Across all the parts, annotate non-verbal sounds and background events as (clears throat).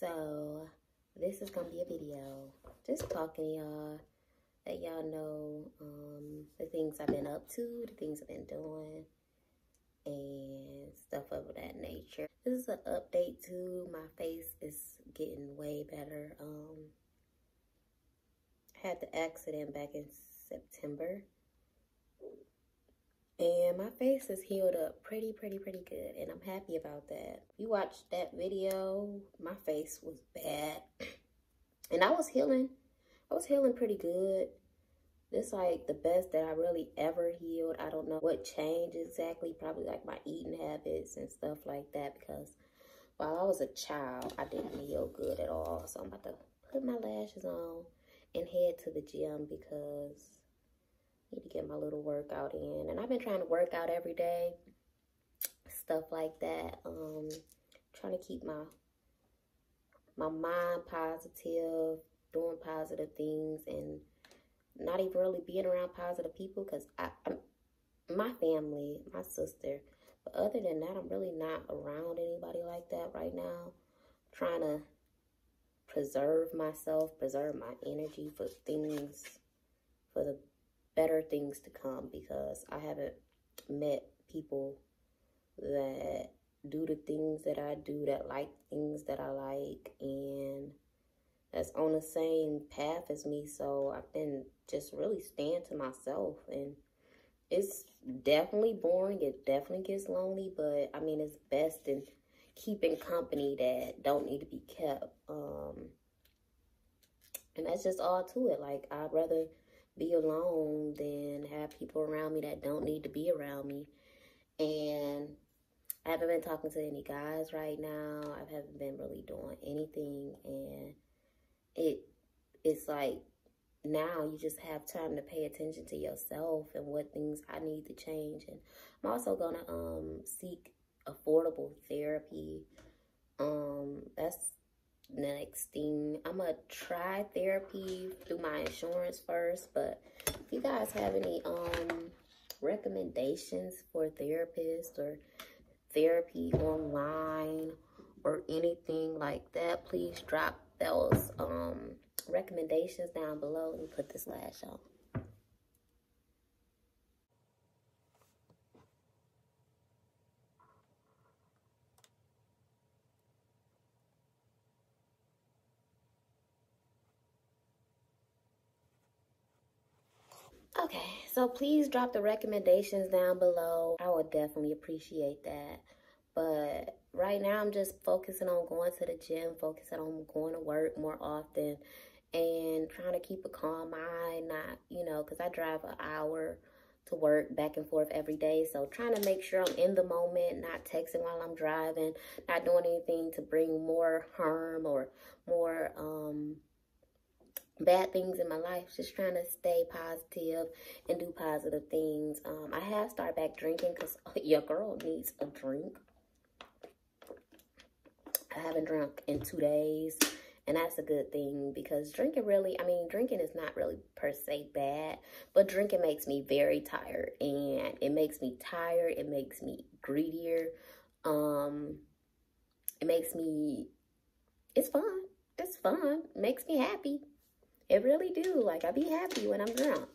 So this is gonna be a video just talking y'all let y'all know um, the things I've been up to, the things I've been doing, and stuff of that nature. This is an update too. My face is getting way better. Um, had the accident back in September. And my face is healed up pretty, pretty, pretty good. And I'm happy about that. If you watched that video, my face was bad. (clears throat) And I was healing. I was healing pretty good. This like the best that I really ever healed. I don't know what changed exactly. Probably like my eating habits and stuff like that. Because while I was a child, I didn't heal good at all. So I'm about to put my lashes on and head to the gym because Need to get my little workout in. And I've been trying to work out every day. Stuff like that. Um, trying to keep my my mind positive, doing positive things, and not even really being around positive people because I, I'm my family, my sister. But other than that, I'm really not around anybody like that right now. trying to preserve myself, preserve my energy for things, for the better things to come because I haven't met people that do the things that I do, that like things that I like, and that's on the same path as me. So I've been just really staying to myself, and it's definitely boring. It definitely gets lonely, but I mean, it's best in keeping company that don't need to be kept. Um, and that's just all to it. Like, I'd rather be alone than have people around me that don't need to be around me. And I haven't been talking to any guys right now. I haven't been really doing anything. And it it's like now you just have time to pay attention to yourself and what things I need to change. And I'm also gonna um seek affordable therapy. Um that's next thing. I'm gonna try therapy through my insurance first but if you guys have any um recommendations for therapists or therapy online or anything like that please drop those um recommendations down below. Me put this lash on Okay, so please drop the recommendations down below. I would definitely appreciate that. But right now, I'm just focusing on going to the gym, focusing on going to work more often, and trying to keep a calm mind. Not, you know, because I drive an hour to work back and forth every day. So trying to make sure I'm in the moment, not texting while I'm driving, not doing anything to bring more harm or more um bad things in my life. Just trying to stay positive and do positive things. Um, I have started back drinking because (laughs) your girl needs a drink. I haven't drunk in two days. And that's a good thing because drinking really, I mean, drinking is not really per se bad, but drinking makes me very tired and it makes me tired. It makes me greedier. Um, it makes me, it's fun. It's fun. It makes me happy. It really do. Like, I be happy when I'm drunk.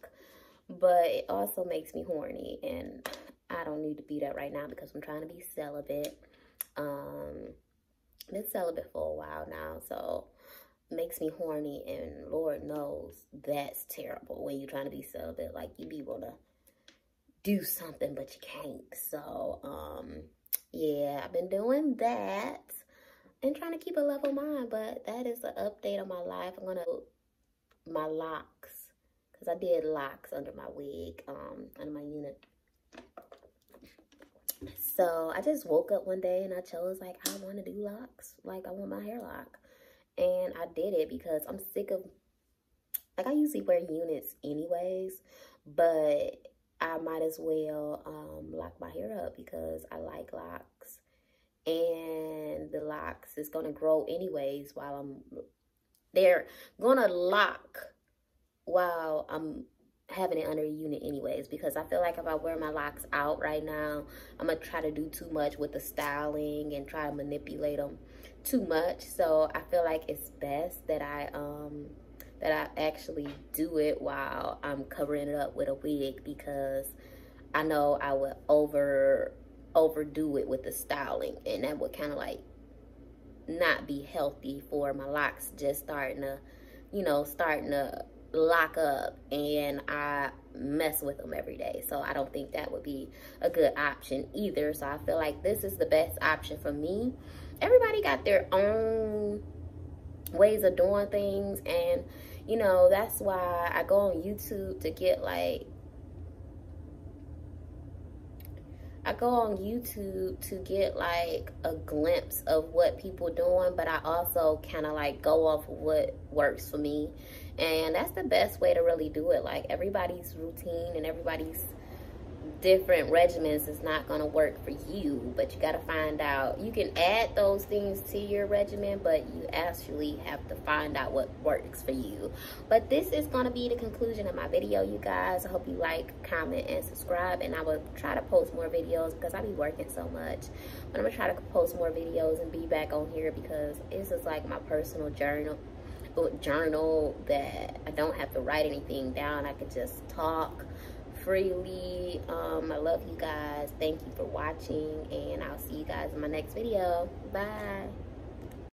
But it also makes me horny. And I don't need to be that right now because I'm trying to be celibate. Um, been celibate for a while now. So, makes me horny. And Lord knows that's terrible when you're trying to be celibate. Like, you be able to do something, but you can't. So, um, yeah, I've been doing that and trying to keep a level mind. But that is an update on my life. I'm going to my locks because I did locks under my wig, um, under my unit. So I just woke up one day and I chose like I want to do locks, like I want my hair lock, and I did it because I'm sick of like I usually wear units anyways, but I might as well um, lock my hair up because I like locks, and the locks is gonna grow anyways while I'm they're gonna lock while I'm having it under a unit anyways because I feel like if I wear my locks out right now, I'm gonna try to do too much with the styling and try to manipulate them too much. So I feel like it's best that I um that I actually do it while I'm covering it up with a wig because I know I would over overdo it with the styling and that would kind of like not be healthy for my locks just starting to you know starting to lock up and I mess with them every day. So I don't think that would be a good option either. So I feel like this is the best option for me. Everybody got their own ways of doing things and you know that's why I go on YouTube to get like I go on YouTube to get like a glimpse of what people doing, but I also kind of like go off what works for me. And that's the best way to really do it. Like everybody's routine and everybody's different regimens is not going to work for you but you got to find out. You can add those things to your regimen but you actually have to find out what works for you. But this is going to be the conclusion of my video you guys. I hope you like comment and subscribe and i will try to post more videos because i be working so much. But i'm gonna try to post more videos and be back on here because this is like my personal journal uh, journal that i don't have to write anything down. I can just talk freely. Um, I love you guys. Thank you for watching, and I'll see you guys in my next video. Bye.